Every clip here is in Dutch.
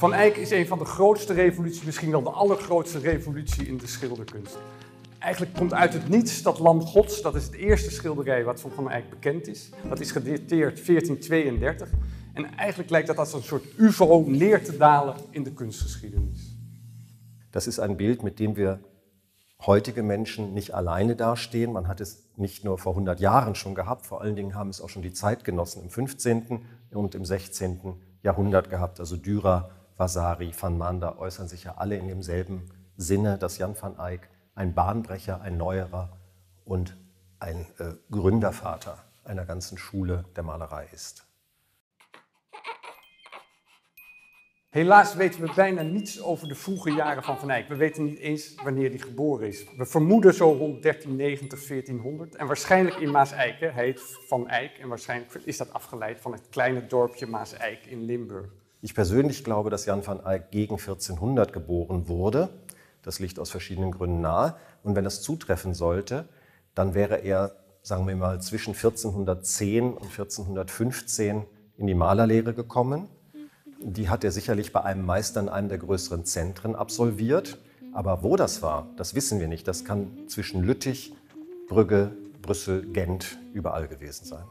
Van Eyck is een van de grootste revoluties, misschien wel de allergrootste revolutie in de schilderkunst. Eigenlijk komt uit het niets dat Lam Gods, dat is het eerste schilderij wat van Van Eyck bekend is. Dat is gedateerd 1432. En eigenlijk lijkt dat als een soort UFO neer te dalen in de kunstgeschiedenis. Das ist ein Bild, mit dem wir heutige Menschen nicht alleine dastehen. Man hat es nicht nur vor 100 Jahren schon gehabt, vor allen Dingen haben es auch schon die Zeitgenossen im 15. und im 16. Jahrhundert gehabt. Also Dürer, Vasari, Van Mander äußern sich ja alle in demselben Sinne, dass Jan van Eyck ein Bahnbrecher, ein Neuerer und ein äh, Gründervater einer ganzen Schule der Malerei ist. Helaas weten we bijna niets over de vroege jaren van Van Eyck. We weten niet eens wanneer hij geboren is. We vermoeden zo rond 1390, 1400. En waarschijnlijk in Maas-Eyck. Hij heet Van Eyck en waarschijnlijk is dat afgeleid van het kleine dorpje Maas-Eyck in Limburg. Ich persönlich glaube, dass Jan van Eyck gegen 1400 geboren wurde. Das liegt aus verschiedenen Gründen nahe. Und wenn das zutreffen sollte, dann wäre er, sagen wir mal, zwischen 1410 und 1415 in die Malerlehre gekommen. Die hat er sicherlich bei einem Meister in einem der größeren Zentren absolviert. Aber wo das war, das wissen wir nicht. Das kann zwischen Lüttich, Brügge, Brüssel, Gent überall gewesen sein.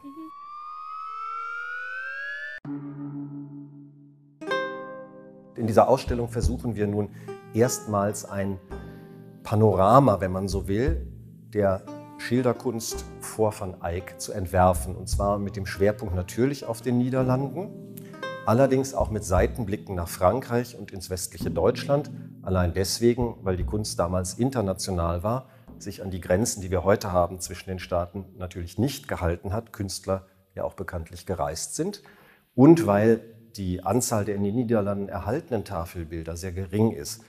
In dieser Ausstellung versuchen wir nun erstmals ein Panorama, wenn man so will, der Schilderkunst vor Van Eyck zu entwerfen. Und zwar mit dem Schwerpunkt natürlich auf den Niederlanden, allerdings auch mit Seitenblicken nach Frankreich und ins westliche Deutschland. Allein deswegen, weil die Kunst damals international war, sich an die Grenzen, die wir heute haben zwischen den Staaten, natürlich nicht gehalten hat. Künstler ja auch bekanntlich gereist sind. Und weil die Anzahl der in den Niederlanden erhaltenen Tafelbilder sehr gering ist.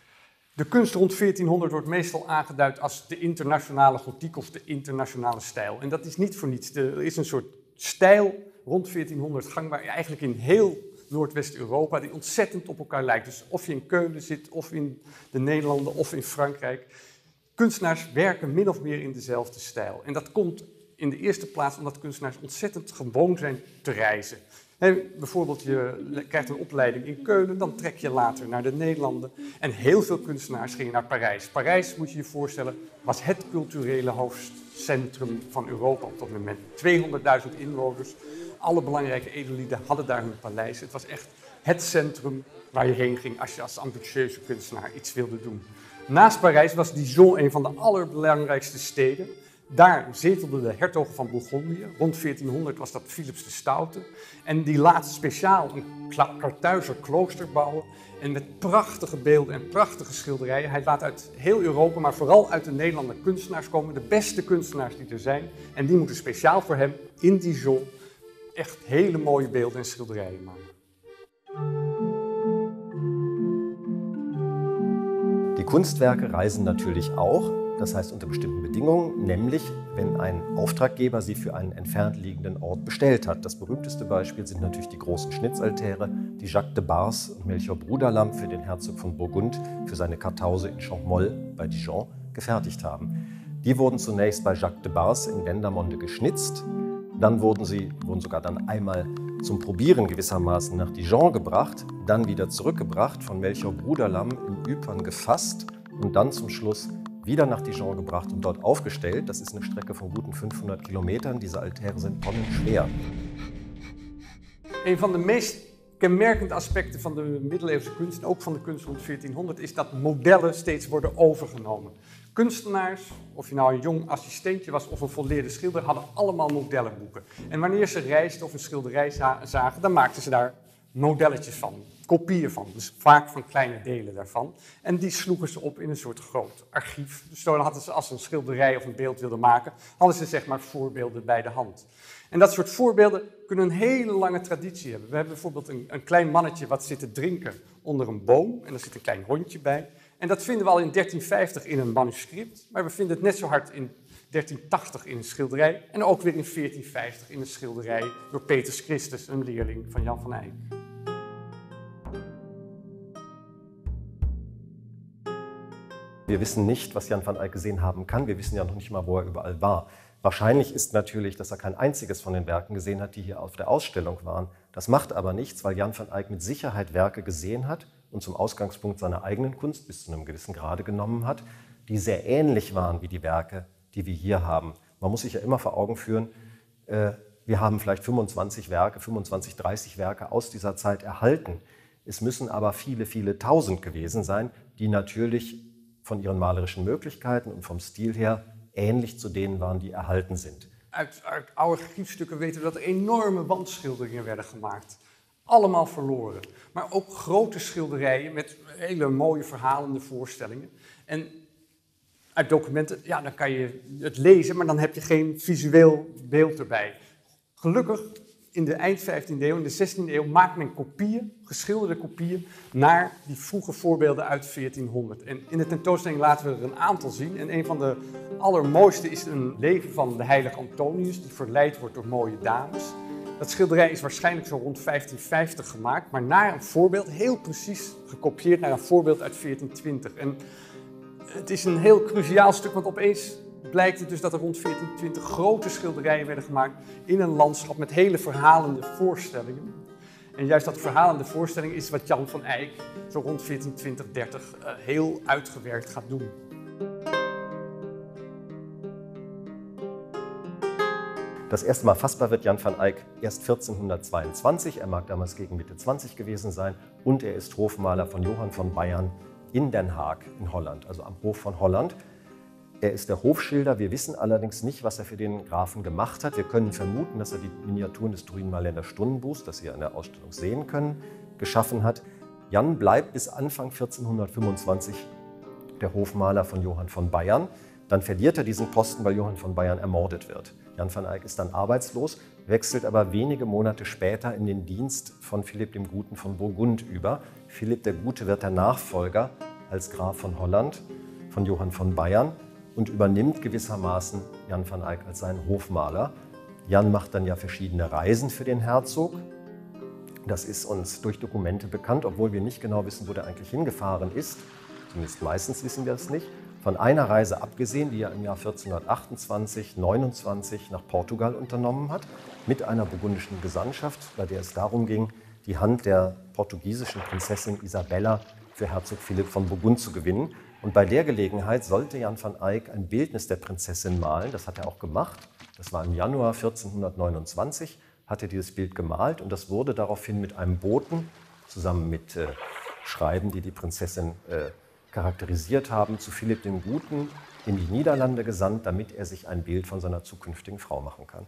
De kunst rond 1400 wordt meestal aangeduid als de internationale gotiek of de internationale stijl. En dat is niet voor niets. Er is een soort stijl rond 1400 gangbaar, eigenlijk in heel Noordwest-Europa, die ontzettend op elkaar lijkt. Dus of je in Keulen zit, of in de Nederlanden, of in Frankrijk. Kunstenaars werken min of meer in dezelfde stijl. En dat komt in de eerste plaats omdat kunstenaars ontzettend gewoon zijn te reizen. Bijvoorbeeld, je krijgt een opleiding in Keulen, dan trek je later naar de Nederlanden. En heel veel kunstenaars gingen naar Parijs. Parijs, moet je je voorstellen, was het culturele hoofdcentrum van Europa op dat moment. 200.000 inwoners, alle belangrijke edellieden hadden daar hun paleis. Het was echt het centrum waar je heen ging als je als ambitieuze kunstenaar iets wilde doen. Naast Parijs was Dijon een van de allerbelangrijkste steden. Daar zetelden de hertogen van Bourgondië. Rond 1400 was dat Philips de Stoute. En die laat speciaal een Kartuizer klooster bouwen. En met prachtige beelden en prachtige schilderijen. Hij laat uit heel Europa, maar vooral uit de Nederlanden kunstenaars komen. De beste kunstenaars die er zijn. En die moeten speciaal voor hem in Dijon echt hele mooie beelden en schilderijen maken. Die Kunstwerke reisen natürlich auch, das heißt unter bestimmten Bedingungen, nämlich wenn ein Auftraggeber sie für einen entfernt liegenden Ort bestellt hat. Das berühmteste Beispiel sind natürlich die großen Schnitzaltäre, die Jacques de Bars und Melchior Bruderlamp für den Herzog von Burgund für seine Kartause in Champmoll bei Dijon gefertigt haben. Die wurden zunächst bei Jacques de Bars in Dendermonde geschnitzt, dann wurden sie wurden sogar dann einmal zum Probieren gewissermaßen nach Dijon gebracht, dann wieder zurückgebracht, von Melchior Bruderlamm in Ypern gefasst und dann zum Schluss wieder nach Dijon gebracht und dort aufgestellt. Das ist eine Strecke von guten 500 Kilometern. Diese Altäre sind tonnenschwer. Een van de meest kenmerkende aspecten van de middeleeuwse kunst, ook van de kunst rond 1400, is dat modellen steeds worden overgenomen. Kunstenaars, of je nou een jong assistentje was of een volleerde schilder, hadden allemaal modellenboeken. En wanneer ze reisden of een schilderij zagen, dan maakten ze daar modelletjes van, kopieën van. Dus vaak van kleine delen daarvan. En die sloegen ze op in een soort groot archief. Dus dan hadden ze, als ze een schilderij of een beeld wilden maken, hadden ze zeg maar voorbeelden bij de hand. En dat soort voorbeelden kunnen een hele lange traditie hebben. We hebben bijvoorbeeld een, een klein mannetje wat zit te drinken onder een boom. En daar zit een klein hondje bij. En dat vinden we al in 1350 in een manuscript, maar we vinden het net zo hard in 1380 in een schilderij en ook weer in 1450 in een schilderij door Petrus Christus, een leerling van Jan van Eyck. Wir wissen nicht, was Jan van Eyck gesehen haben kann. Wir wissen ja noch nicht mal, wo er überall war. Wahrscheinlich ist natürlich, dass er kein einziges von den Werken gesehen hat, die hier auf der Ausstellung waren. Das macht aber nichts, weil Jan van Eyck mit Sicherheit Werke gesehen hat und zum Ausgangspunkt seiner eigenen Kunst bis zu einem gewissen Grade genommen hat, die sehr ähnlich waren wie die Werke, die wir hier haben. Man muss sich ja immer vor Augen führen, äh, wir haben vielleicht 25 Werke, 25, 30 Werke aus dieser Zeit erhalten. Es müssen aber viele, viele tausend gewesen sein, die natürlich von ihren malerischen Möglichkeiten und vom Stil her ähnlich zu denen waren, die erhalten sind. Uit, uit oude griefstukken weten we dat er enorme wandschilderingen werden gemaakt. Allemaal verloren. Maar ook grote schilderijen met hele mooie verhalende voorstellingen. En uit documenten, ja, dan kan je het lezen, maar dan heb je geen visueel beeld erbij. Gelukkig in de eind 15e eeuw, in de 16e eeuw, maakt men kopieën, geschilderde kopieën, naar die vroege voorbeelden uit 1400. En in de tentoonstelling laten we er een aantal zien. En een van de allermooiste is een leven van de heilige Antonius, die verleid wordt door mooie dames. Dat schilderij is waarschijnlijk zo rond 1550 gemaakt, maar naar een voorbeeld, heel precies gekopieerd naar een voorbeeld uit 1420. En het is een heel cruciaal stuk, want opeens blijkt het dus dat er rond 1420 grote schilderijen werden gemaakt in een landschap met hele verhalende voorstellingen. En juist dat verhalende voorstelling is wat Jan van Eyck zo rond 1420, 30 uh, heel uitgewerkt gaat doen. Das erste Mal fassbar wird Jan van Eyck erst 1422. Er mag damals gegen Mitte 20 gewesen sein und er ist Hofmaler von Johann von Bayern in Den Haag in Holland, also am Hof von Holland. Er ist der Hofschilder. Wir wissen allerdings nicht, was er für den Grafen gemacht hat. Wir können vermuten, dass er die Miniaturen des Druidenmailänder Stundenbuchs, das Sie an der Ausstellung sehen können, geschaffen hat. Jan bleibt bis Anfang 1425 der Hofmaler von Johann von Bayern. Dann verliert er diesen Posten, weil Johann von Bayern ermordet wird. Jan van Eyck ist dann arbeitslos, wechselt aber wenige Monate später in den Dienst von Philipp dem Guten von Burgund über. Philipp der Gute wird der Nachfolger als Graf von Holland von Johann von Bayern und übernimmt gewissermaßen Jan van Eyck als seinen Hofmaler. Jan macht dann ja verschiedene Reisen für den Herzog. Das ist uns durch Dokumente bekannt, obwohl wir nicht genau wissen, wo der eigentlich hingefahren ist. Zumindest meistens wissen wir es nicht. Von einer Reise abgesehen, die er im Jahr 1428, 29 nach Portugal unternommen hat, mit einer burgundischen Gesandtschaft, bei der es darum ging, die Hand der portugiesischen Prinzessin Isabella für Herzog Philipp von Burgund zu gewinnen. Und bei der Gelegenheit sollte Jan van Eyck ein Bildnis der Prinzessin malen. Das hat er auch gemacht. Das war im Januar 1429, hat er dieses Bild gemalt und das wurde daraufhin mit einem Boten zusammen mit äh, Schreiben, die die Prinzessin äh, charakterisiert haben, zu Philipp dem Guten in die Niederlande gesandt, damit er sich ein Bild von seiner zukünftigen Frau machen kann.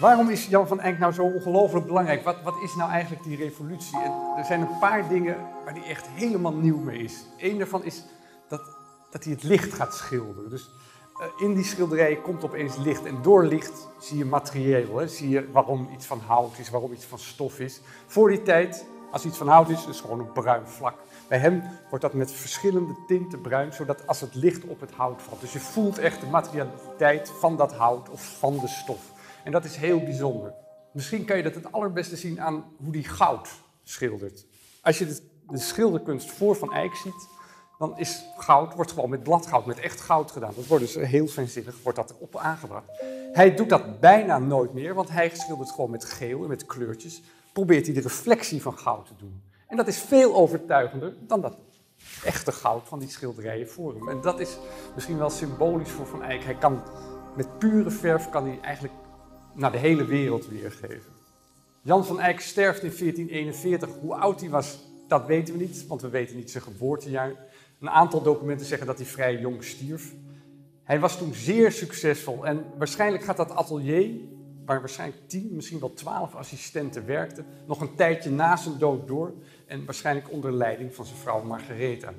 Waarom is Jan van Eyck nou zo ongelooflijk belangrijk? Wat, wat is nou eigenlijk die revolutie? Er zijn een paar dingen waar hij echt helemaal nieuw mee is. Eén daarvan is dat, dat hij het licht gaat schilderen. Dus uh, in die schilderij komt opeens licht. En door licht zie je materieel. Hè? Zie je waarom iets van hout is, waarom iets van stof is. Voor die tijd, als iets van hout is, is het gewoon een bruin vlak. Bij hem wordt dat met verschillende tinten bruin, zodat als het licht op het hout valt. Dus je voelt echt de materialiteit van dat hout of van de stof. En dat is heel bijzonder. Misschien kan je dat het allerbeste zien aan hoe die goud schildert. Als je de, de schilderkunst voor Van Eyck ziet, dan is goud wordt gewoon met bladgoud, met echt goud gedaan. Dat wordt dus heel fijnzinnig, wordt dat erop aangebracht. Hij doet dat bijna nooit meer, want hij schildert gewoon met geel en met kleurtjes. Probeert hij de reflectie van goud te doen. En dat is veel overtuigender dan dat echte goud van die schilderijen voor hem. En dat is misschien wel symbolisch voor Van Eyck. Hij kan met pure verf kan hij eigenlijk naar de hele wereld weergeven. Jan van Eyck sterft in 1441. Hoe oud hij was, dat weten we niet, want we weten niet zijn geboortejaar. Een aantal documenten zeggen dat hij vrij jong stierf. Hij was toen zeer succesvol en waarschijnlijk gaat dat atelier, waar waarschijnlijk tien, misschien wel twaalf assistenten werkten, nog een tijdje na zijn dood door en waarschijnlijk onder leiding van zijn vrouw Margaretha.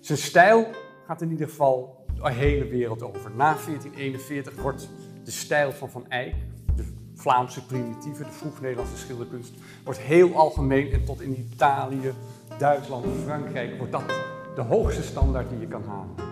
Zijn stijl gaat in ieder geval de hele wereld over. Na 1441 wordt de stijl van Van Eyck, Vlaamse primitieve, de vroeg-Nederlandse schilderkunst, wordt heel algemeen en tot in Italië, Duitsland, Frankrijk wordt dat de hoogste standaard die je kan halen.